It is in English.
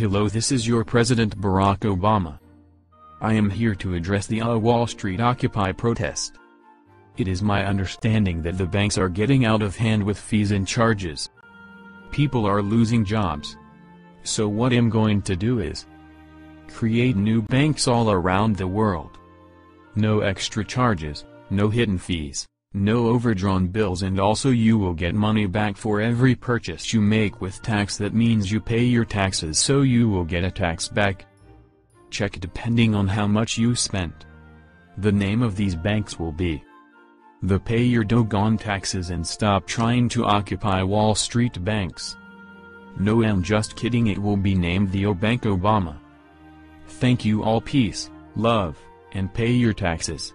Hello this is your President Barack Obama. I am here to address the uh, Wall Street Occupy protest. It is my understanding that the banks are getting out of hand with fees and charges. People are losing jobs. So what I'm going to do is create new banks all around the world. No extra charges, no hidden fees, no overdrawn bills and also you will get money back for every purchase you make with tax that means you pay your taxes so you will get a tax back. Check depending on how much you spent. The name of these banks will be the Pay Your Doggone Taxes and Stop Trying to Occupy Wall Street Banks. No I'm just kidding it will be named the O Bank Obama. Thank you all peace, love, and pay your taxes.